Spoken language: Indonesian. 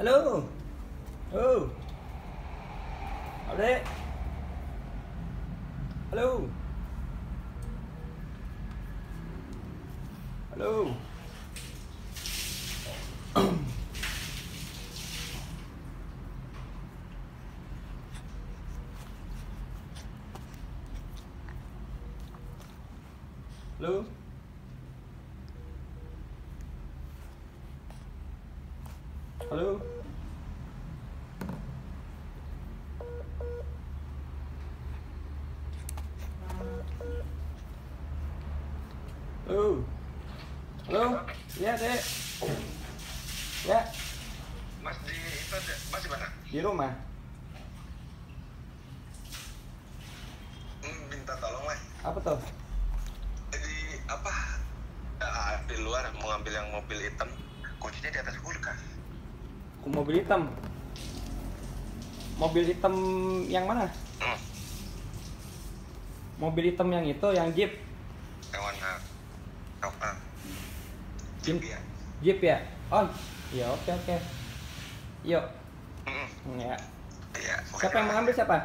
Halo. Oh. Adek. Halo. Halo. Halo. Halo. Halo. Halo. Ya, Dek. Ya, Mas di itu ada, Mas di mana? di rumah. Hmm, minta tolong mas. Apa tuh? Di apa? Di luar mau ngambil yang mobil hitam. Kuncinya di atas kulkas. Mobil hitam. Mobil hitam yang mana? Hmm, Mobil hitam yang itu, yang Jeep. yang warna coklat. Jeep, ya. Jeep ya? Oh, ya oke oke. Yuk, Hmm, ya. iya. Siapa yang mengambil siapa?